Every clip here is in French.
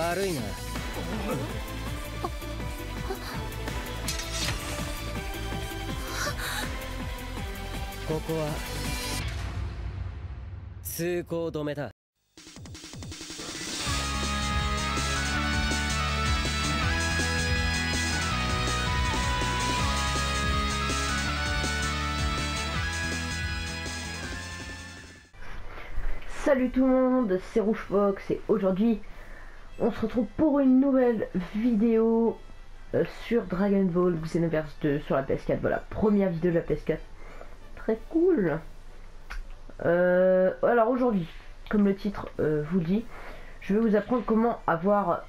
悪いなここは通行止めだ Salut tout le monde, c'est Rouge Fox et aujourd'hui on se retrouve pour une nouvelle vidéo euh, sur Dragon Ball Xenoverse 2 sur la PS4. Voilà, première vidéo de la PS4. Très cool. Euh, alors aujourd'hui, comme le titre euh, vous dit, je vais vous apprendre comment avoir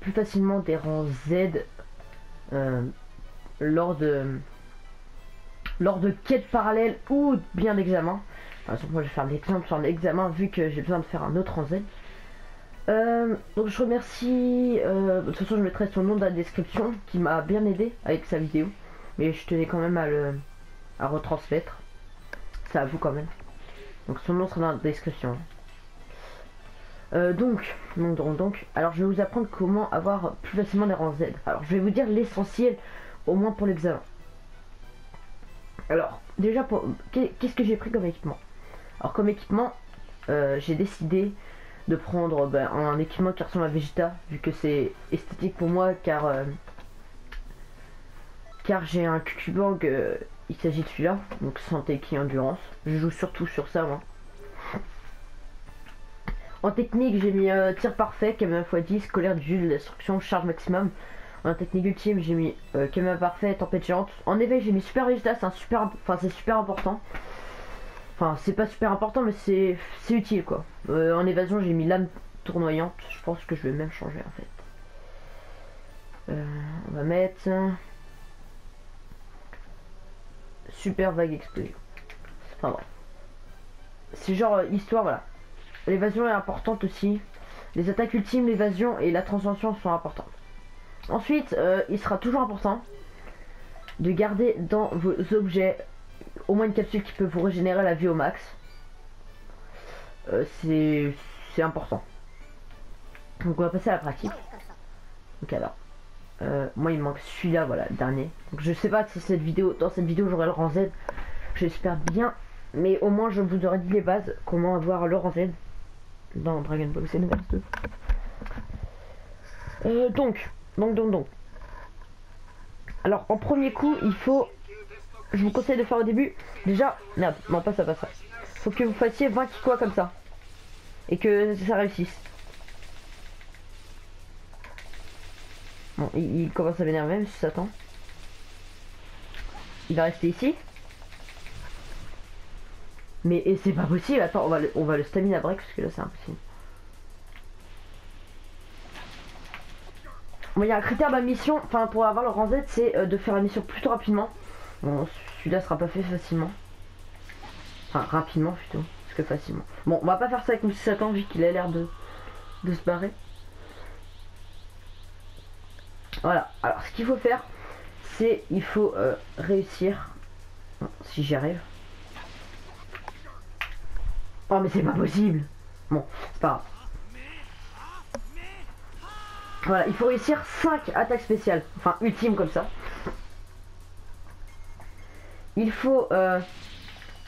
plus facilement des rangs Z lors de quêtes parallèles ou bien d'examen. Moi je vais faire l'exemple sur l'examen vu que j'ai besoin de faire un autre en Z. Euh, donc je remercie, euh, de toute façon je mettrai son nom dans la description qui m'a bien aidé avec sa vidéo. Mais je tenais quand même à le à retransmettre. C'est à vous quand même. Donc son nom sera dans la description. Euh, donc, donc, donc, donc, alors je vais vous apprendre comment avoir plus facilement des rangs Z. Alors je vais vous dire l'essentiel, au moins pour l'examen. Alors, déjà, pour qu'est-ce que j'ai pris comme équipement? Alors comme équipement, j'ai décidé de prendre ben, un équipement qui ressemble à Vegeta, vu que c'est esthétique pour moi, car euh, car j'ai un Kukubang, euh, il s'agit de celui-là, donc santé qui endurance. Je joue surtout sur ça moi. En technique, j'ai mis un tir parfait, Kamehameha x10, colère du de destruction, charge maximum. En technique ultime, j'ai mis euh, parfait, tempête géante. En éveil, j'ai mis super Vegeta, c'est un super, enfin c'est super important. Enfin, c'est pas super important, mais c'est utile quoi. Euh, en évasion, j'ai mis lame tournoyante. Je pense que je vais même changer en fait. Euh, on va mettre super vague explosion. Enfin bon. C'est genre euh, histoire, voilà. L'évasion est importante aussi. Les attaques ultimes, l'évasion et la transcension sont importantes. Ensuite, il sera toujours important de garder dans vos objets au moins une capsule qui peut vous régénérer la vie au max. Euh, c'est important. Donc on va passer à la pratique. Donc alors, euh, moi il manque celui-là, voilà, dernier. Donc je sais pas si cette vidéo, dans cette vidéo j'aurai le rang Z. J'espère bien, mais au moins je vous aurais dit les bases, comment avoir le rang Z dans Dragon Ball Xenoverse 2. Euh, donc, donc, donc, donc. Alors en premier coup, il faut je vous conseille de faire au début. Déjà, merde, non pas ça, pas ça. Faut que vous fassiez 20 quoi comme ça. Et que ça réussisse. Bon, il, commence à m'énerver, monsieur Satan. Il va rester ici. Mais c'est pas possible, attends, on va le, on va stamina break parce que là c'est impossible. Bon, il y a un critère de ma mission, enfin pour avoir le rang Z, c'est euh, de faire la mission plutôt rapidement. Bon, celui-là sera pas fait facilement. Enfin, rapidement plutôt. Parce que facilement. Bon, on va pas faire ça avec M. Satan vu qu'il a l'air de, de se barrer. Voilà. Alors, ce qu'il faut faire, c'est il faut euh, réussir. si j'y arrive. Oh, mais c'est pas possible. Bon, c'est pas grave. Voilà, il faut réussir 5 attaques spéciales. Enfin, ultimes comme ça il faut euh,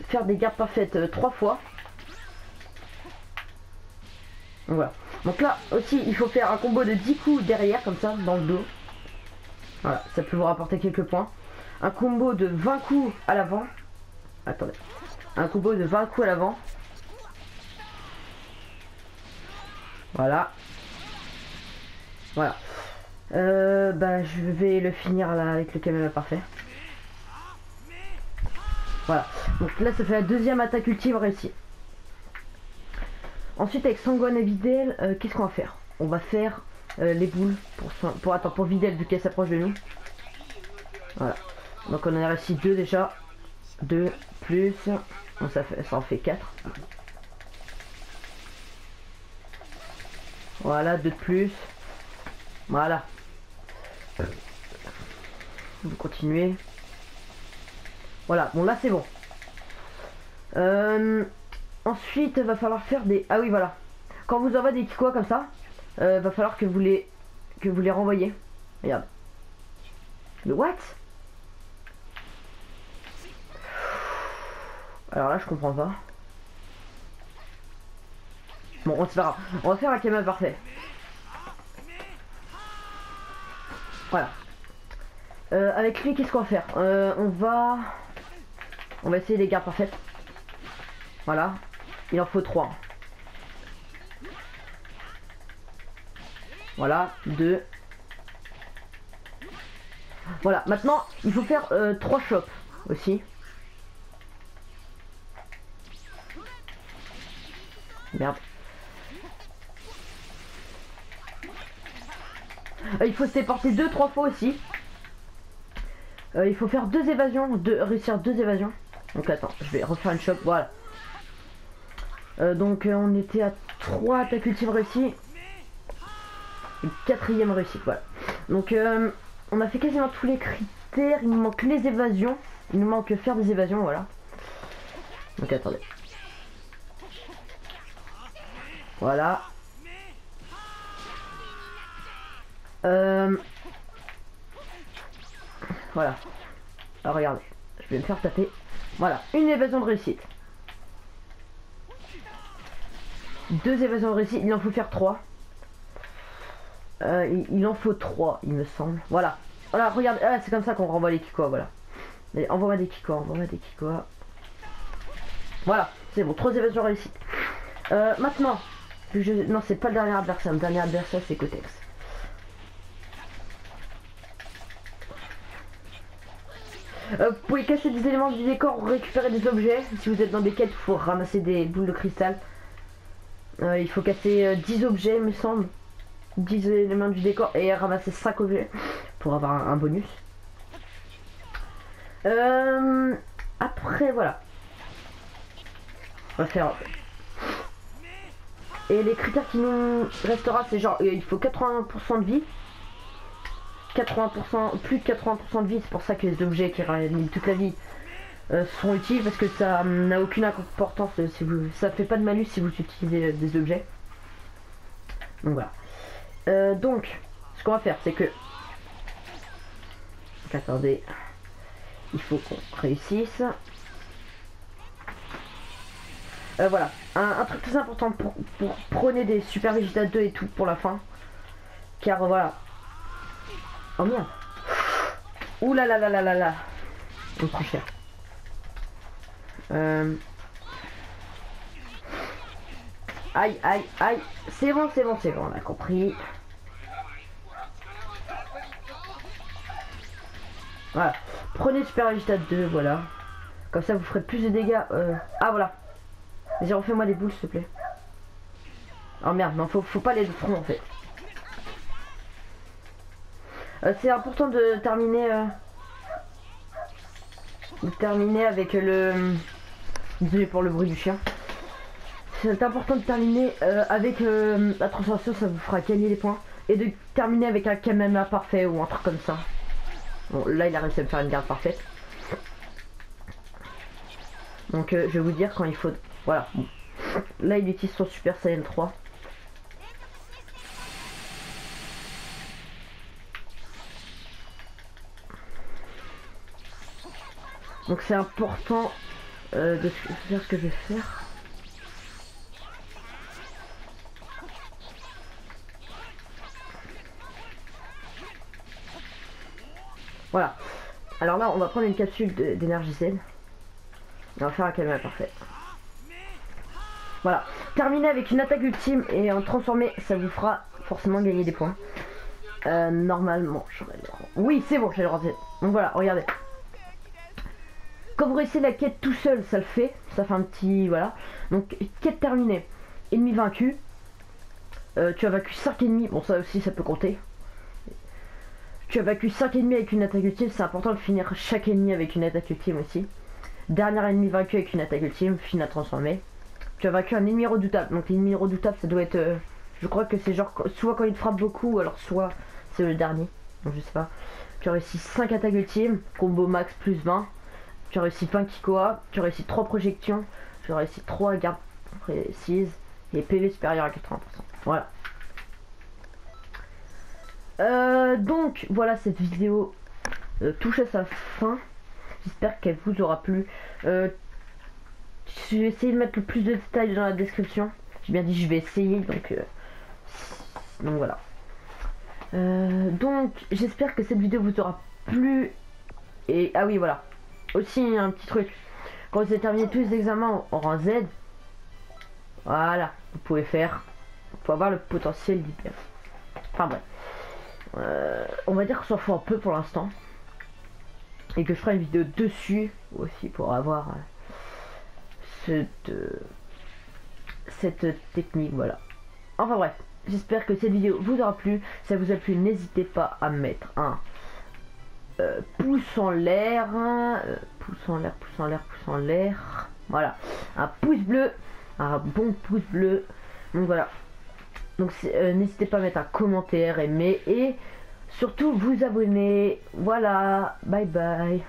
faire des gardes parfaites euh, trois fois. Voilà. Donc là aussi, il faut faire un combo de 10 coups derrière, comme ça, dans le dos. Voilà, ça peut vous rapporter quelques points. Un combo de 20 coups à l'avant. Attendez. Un combo de 20 coups à l'avant. Voilà. Voilà. Euh, bah, je vais le finir là avec le caméra parfait. Voilà. Donc là, ça fait la deuxième attaque ultime réussie. Ensuite, avec Sangwan et Videl, euh, qu'est-ce qu'on va faire? On va faire euh, les boules pour, pour, attends, pour Videl, vu qu'elle s'approche de nous. Voilà. Donc on en a réussi deux déjà. Deux plus. Ça, en fait quatre. Voilà, deux de plus. Voilà. Vous continuez. Voilà, bon là c'est bon. Euh, ensuite, va falloir faire des... Ah oui, voilà. Quand vous envoie des quoi comme ça, euh, va falloir que vous les que vous les renvoyez. Regarde. Le what? Alors là, je comprends pas. Bon, c'est pas grave. On va faire un caméra parfait. Voilà. Euh, avec lui, qu'est-ce qu'on va faire? On va... On va essayer les gardes parfaites. Voilà. Il en faut 3. Voilà, 2. Voilà, maintenant, il faut faire euh, 3 shops aussi. Merde. Euh, il faut se deux, trois fois aussi. Euh, il faut faire deux évasions, deux, réussir deux évasions. Donc attends, je vais refaire une shop, voilà. Euh, donc on était à 3 attaques ultimes réussies. Et quatrième réussite, voilà. Donc on a fait quasiment tous les critères, il nous manque les évasions. Il nous manque faire des évasions, voilà. Donc attendez. Voilà. Euh... Voilà. Alors regardez, je vais me faire taper. Voilà, une évasion de réussite. Deux évasions de réussite, il en faut faire trois. Euh, il, en faut trois, il me semble. Voilà. Voilà, regardez, ah, c'est comme ça qu'on renvoie les Kikoa, voilà. envoie-moi des Kikoa, envoie-moi des Kikoa. Voilà, c'est bon, trois évasions réussites. Euh, maintenant, je... non, c'est pas le dernier adversaire, le dernier adversaire c'est Cotex. Euh, vous pouvez casser des éléments du décor ou récupérer des objets. Si vous êtes dans des quêtes, il faut ramasser des boules de cristal. Euh, il faut casser 10 euh, objets, me semble. 10 éléments du décor et ramasser 5 objets pour avoir un, bonus. après, voilà. On va faire... Et les critères qui nous restera, c'est genre, il faut 80% de vie. 80%, plus de 80% de vie, c'est pour ça que les objets qui réaniment toute la vie euh, sont utiles parce que ça n'a aucune importance euh, si vous ça fait pas de malus si vous utilisez euh, des objets. Donc voilà. donc ce qu'on va faire c'est que attendez il faut qu'on réussisse. voilà, un, truc très important pour, pour prôner des super Vegeta 2 et tout pour la fin. Car voilà, Oh merde. Ouh là là là là là là. Oh, trop cher. Euh... Aïe, aïe, aïe. C'est bon, c'est bon, c'est bon, on a compris. Voilà. Prenez Super Vegeta 2, voilà. Comme ça, vous ferez plus de dégâts. Euh... Ah, voilà. Vas-y, refais-moi des boules, s'il te plaît. Oh merde, non, faut, faut pas de front, en fait. Euh, c'est important de terminer euh, de terminer avec le désolé pour le bruit du chien. C'est important de terminer euh, avec la transformation ça vous fera gagner des points. Et de terminer avec un Kamema parfait ou un truc comme ça. Bon là il a réussi à me faire une garde parfaite. Donc je vais vous dire quand il faut. Voilà. Là il utilise son super saiyan 3 Donc c'est important euh, de faire ce que je vais faire. Voilà. Alors là, on va prendre une capsule d'énergie zen. On va faire un caméra parfait. Voilà. Terminer avec une attaque ultime et en transformer, ça vous fera forcément gagner des points. Euh, normalement, j'aurais Oui, c'est bon, j'ai le rentré. Donc voilà, regardez. Quand vous réussissez la quête tout seul, ça le fait. Ça fait un petit... Voilà. Donc, quête terminée. Ennemi vaincu. Euh, tu as vaincu 5 ennemis. Bon, ça aussi, ça peut compter. Tu as vaincu 5 ennemis avec une attaque ultime. C'est important de finir chaque ennemi avec une attaque ultime aussi. Dernier ennemi vaincu avec une attaque ultime. Fin à transformer. Tu as vaincu un ennemi redoutable. Donc, l'ennemi redoutable, ça doit être... Euh, je crois que c'est genre... Soit quand il te frappe beaucoup, alors soit c'est le dernier. Donc, je sais pas. Tu as réussi 5 attaques ultimes. Combo max plus 20 tu as réussi 20 Kikoa, tu as réussi 3 projections, tu as réussi 3 gardes précises et PV supérieur à 80%. Voilà. Euh, donc voilà, cette vidéo euh, touche à sa fin. J'espère qu'elle vous aura plu. Euh, je vais essayer de mettre le plus de détails dans la description. J'ai bien dit je vais essayer, donc, donc voilà. Donc j'espère que cette vidéo vous aura plu. Et ah oui voilà. Aussi un petit truc. Quand vous avez terminé tous les examens en rang Z, voilà, vous pouvez faire pour avoir le potentiel d'hyper. Enfin bref. Euh, on va dire qu'on s'en fout un peu pour l'instant. Et que je ferai une vidéo dessus aussi pour avoir euh, cette, cette technique. Voilà. Enfin bref. J'espère que cette vidéo vous aura plu. Si ça vous a plu, n'hésitez pas à mettre un euh, pouce en l'air. euh, pouce en l'air, pouce en l'air, pouce en l'air. Voilà. Un pouce bleu. Un bon pouce bleu. Donc voilà. Donc euh, n'hésitez pas à mettre un commentaire, aimer et surtout vous abonner. Voilà, bye bye.